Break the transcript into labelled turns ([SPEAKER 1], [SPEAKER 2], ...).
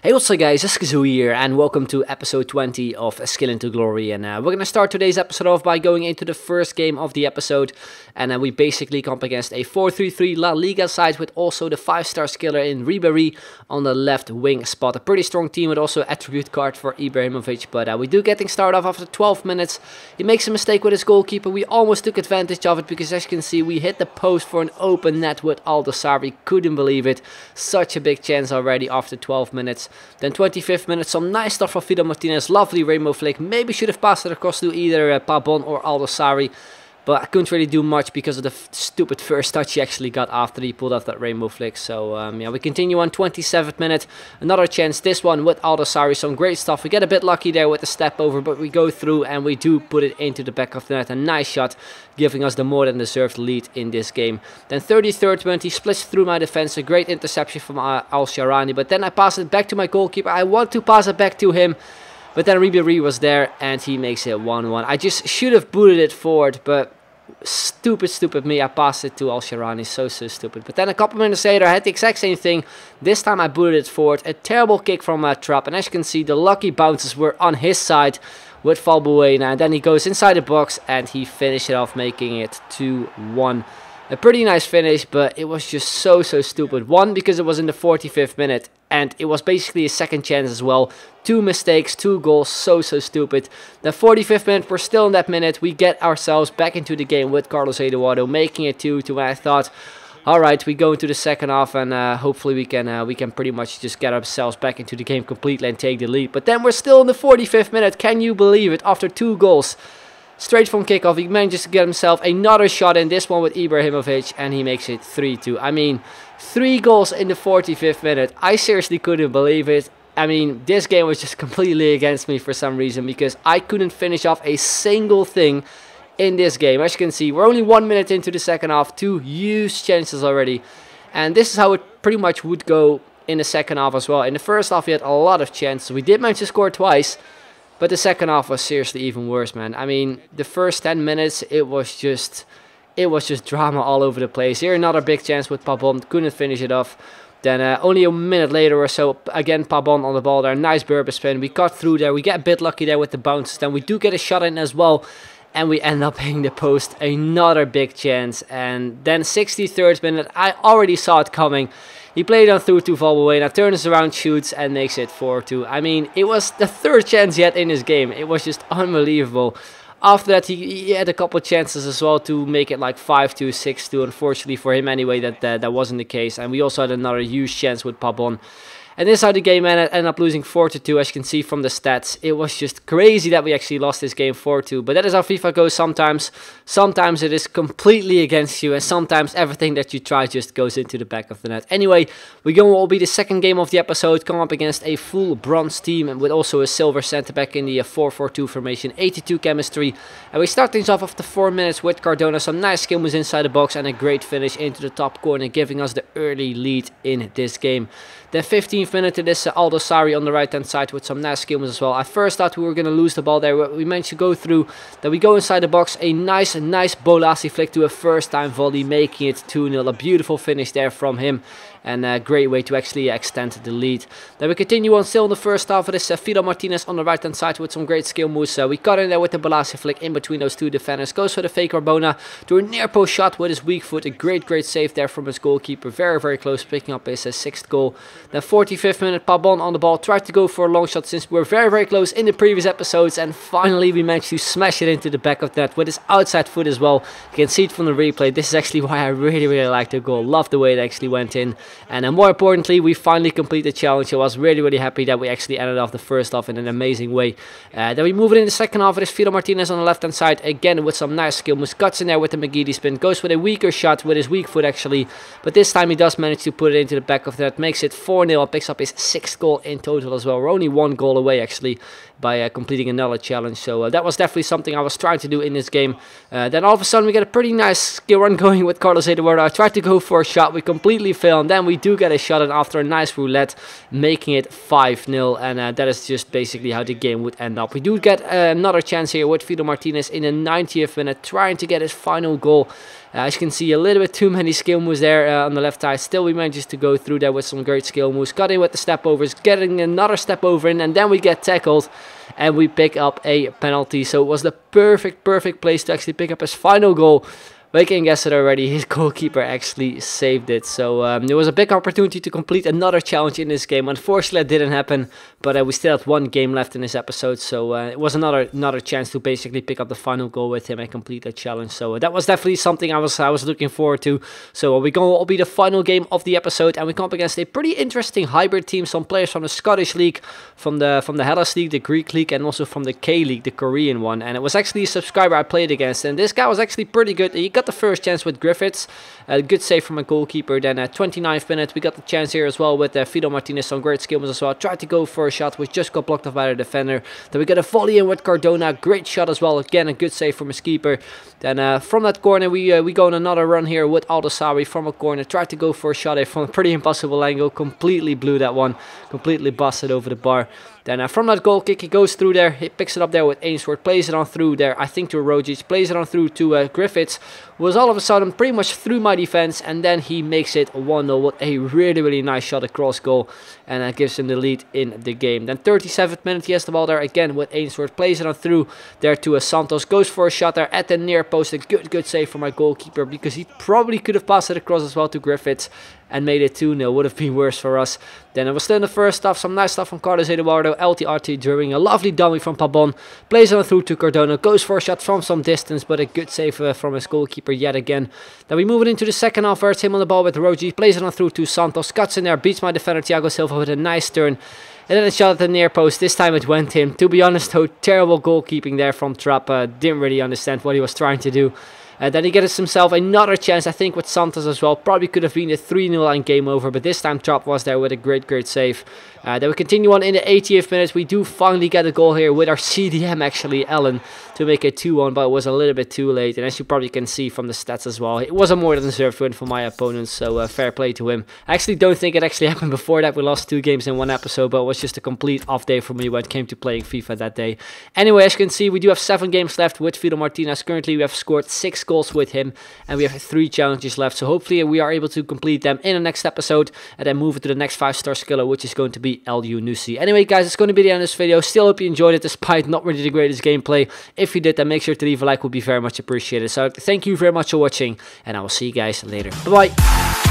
[SPEAKER 1] Hey what's up guys, it's Kazooie here and welcome to episode 20 of Skilling to Glory and uh, we're gonna start today's episode off by going into the first game of the episode and uh, we basically come up against a 4-3-3 La Liga side with also the 5-star skiller in Ribery on the left wing spot. A pretty strong team with also attribute card for Ibrahimovic but uh, we do getting started off after 12 minutes. He makes a mistake with his goalkeeper, we almost took advantage of it because as you can see we hit the post for an open net with Aldosari, we couldn't believe it. Such a big chance already after 12 minutes. Then 25th minute, some nice stuff from Fidel Martinez, lovely rainbow flick. Maybe should have passed it across to either uh, Pabon or Aldosari. But I couldn't really do much because of the stupid first touch he actually got after he pulled off that rainbow flick. So um, yeah, we continue on 27th minute. Another chance, this one with Aldosari. Some great stuff. We get a bit lucky there with the step over, but we go through and we do put it into the back of the net. A nice shot, giving us the more than deserved lead in this game. Then 33rd minute, he splits through my defense. A great interception from uh, Al Shahrani. But then I pass it back to my goalkeeper. I want to pass it back to him. But then Ribery was there and he makes it 1-1. I just should have booted it forward, but stupid, stupid me. I passed it to Al Shahrani. So, so stupid. But then a couple minutes later, I had the exact same thing. This time I booted it forward. A terrible kick from uh, Trapp. And as you can see, the lucky bounces were on his side with Valbuena. And then he goes inside the box and he finished it off, making it 2-1. A pretty nice finish, but it was just so, so stupid. One, because it was in the 45th minute, and it was basically a second chance as well. Two mistakes, two goals, so, so stupid. The 45th minute, we're still in that minute. We get ourselves back into the game with Carlos Eduardo, making it 2-2, and I thought... All right, we go into the second half, and uh, hopefully we can uh, we can pretty much just get ourselves back into the game completely and take the lead. But then we're still in the 45th minute. Can you believe it? After two goals, Straight from kickoff, he manages to get himself another shot in this one with Ibrahimovic, and he makes it 3-2. I mean, three goals in the 45th minute. I seriously couldn't believe it. I mean, this game was just completely against me for some reason because I couldn't finish off a single thing in this game. As you can see, we're only one minute into the second half, two huge chances already. And this is how it pretty much would go in the second half as well. In the first half, we had a lot of chances. We did manage to score twice, but the second half was seriously even worse, man. I mean, the first 10 minutes, it was just it was just drama all over the place. Here another big chance with Pabon, couldn't finish it off. Then uh, only a minute later or so, again Pabon on the ball there, nice Berba spin. We cut through there, we get a bit lucky there with the bounces. Then we do get a shot in as well, and we end up hitting the post. Another big chance, and then 63rd minute, I already saw it coming. He played on through to Valbuena, turns around, shoots, and makes it 4-2. I mean, it was the third chance yet in his game. It was just unbelievable. After that, he, he had a couple chances as well to make it like 5-2, 6-2. Unfortunately for him anyway, that, that, that wasn't the case. And we also had another huge chance with Pabon. And this is how the game ended, ended up losing 4-2 as you can see from the stats. It was just crazy that we actually lost this game 4-2. But that is how FIFA goes sometimes. Sometimes it is completely against you and sometimes everything that you try just goes into the back of the net. Anyway, we go will be the second game of the episode. Come up against a full bronze team and with also a silver centre back in the 4-4-2 uh, formation. 82 chemistry. And we start things off after 4 minutes with Cardona. Some nice skill moves inside the box and a great finish into the top corner giving us the early lead in this game. Then 15th minute it is uh, Aldosari on the right hand side with some nice skills as well. I first thought we were going to lose the ball there. We managed to go through. Then we go inside the box. A nice, nice Bolasie flick to a first time volley making it 2-0. A beautiful finish there from him and a great way to actually extend the lead. Then we continue on still in the first half. It is uh, Fidel Martinez on the right hand side with some great skill moves. Uh, we cut in there with the Bolasie flick in between those two defenders. Goes for the fake Arbona to a near post shot with his weak foot. A great, great save there from his goalkeeper. Very, very close picking up his uh, sixth goal. Then 45th minute, Pabon on the ball. Tried to go for a long shot since we were very, very close in the previous episodes. And finally we managed to smash it into the back of the net with his outside foot as well. You can see it from the replay. This is actually why I really, really like the goal. Love the way it actually went in. And then more importantly, we finally completed the challenge. I was really, really happy that we actually ended off the first half in an amazing way. Uh, then we move it in the second half. It is Fidel Martinez on the left hand side again with some nice skill moves. Cuts in there with the McGeady spin. Goes with a weaker shot with his weak foot actually. But this time he does manage to put it into the back of that. Makes it 4-0. Picks up his sixth goal in total as well. We're only one goal away actually by uh, completing another challenge. So uh, that was definitely something I was trying to do in this game. Uh, then all of a sudden we get a pretty nice skill run going with Carlos Eduardo. I tried to go for a shot. We completely failed. And then we do get a shot in after a nice roulette, making it 5-0. And uh, that is just basically how the game would end up. We do get another chance here with Fidel Martinez in the 90th minute, trying to get his final goal. Uh, as you can see, a little bit too many skill moves there uh, on the left side. Still, we managed to go through there with some great skill moves. In with the step overs, getting another step over in, and then we get tackled and we pick up a penalty. So it was the perfect, perfect place to actually pick up his final goal. But you can guess it already, his goalkeeper actually saved it. So um, there was a big opportunity to complete another challenge in this game. Unfortunately, it didn't happen, but uh, we still had one game left in this episode. So uh, it was another another chance to basically pick up the final goal with him and complete the challenge. So uh, that was definitely something I was I was looking forward to. So uh, we're going to be the final game of the episode, and we come up against a pretty interesting hybrid team. Some players from the Scottish League, from the from the Hellas League, the Greek League, and also from the K League, the Korean one. And it was actually a subscriber I played against, and this guy was actually pretty good. He got the first chance with Griffiths. A good save from a goalkeeper. Then at 29th minute, we got the chance here as well with uh, Fidel Martinez. Some great skills as well. Tried to go for a shot, which just got blocked off by the defender. Then we got a volley in with Cardona. Great shot as well. Again, a good save from his keeper. Then uh, from that corner, we uh, we go on another run here with Aldosari from a corner. Tried to go for a shot from a pretty impossible angle. Completely blew that one. Completely busted over the bar. Then uh, from that goal kick, he goes through there. He picks it up there with Ainsworth. Plays it on through there, I think to Rogic. Plays it on through to uh, Griffiths. Was all of a sudden pretty much through my defense. And then he makes it 1-0 with a really, really nice shot across goal. And that gives him the lead in the game. Then 37th minute, he has the ball there again with Ainsworth. Plays it on through there to uh, Santos. Goes for a shot there at the near post. A good, good save for my goalkeeper. Because he probably could have passed it across as well to Griffiths and made it 2-0. Would have been worse for us. Then it was still in the first half. Some nice stuff from Carlos Eduardo. LTRT during a lovely dummy from Pabon. Plays it on through to Cardona. Goes for a shot from some distance, but a good save uh, from his goalkeeper yet again. Then we move it into the second half where it's him on the ball with Rogic. Plays it on through to Santos. Cuts in there. Beats my defender Thiago Silva with a nice turn. And then a shot at the near post. This time it went in. To be honest though, terrible goalkeeping there from Trapp. Uh, didn't really understand what he was trying to do. And then he gets himself another chance, I think, with Santos as well. Probably could have been a 3-0 and game over, but this time Trapp was there with a great, great save. Uh, then we continue on in the 80th minute. We do finally get a goal here with our CDM, actually, Ellen, to make it 2-1, but it was a little bit too late. And as you probably can see from the stats as well, it was a more than deserved win for my opponent, so uh, fair play to him. I actually don't think it actually happened before that. We lost two games in one episode, but it was just a complete off day for me when it came to playing FIFA that day. Anyway, as you can see, we do have seven games left with Fidel Martinez. Currently, we have scored six goals with him, and we have three challenges left. So hopefully, we are able to complete them in the next episode, and then move it to the next five-star skiller, which is going to be Elyounoussi. Anyway, guys, it's going to be the end of this video. Still hope you enjoyed it, despite not really the greatest gameplay. If you did, then make sure to leave a like, would be very much appreciated. So thank you very much for watching, and I will see you guys later. Bye-bye.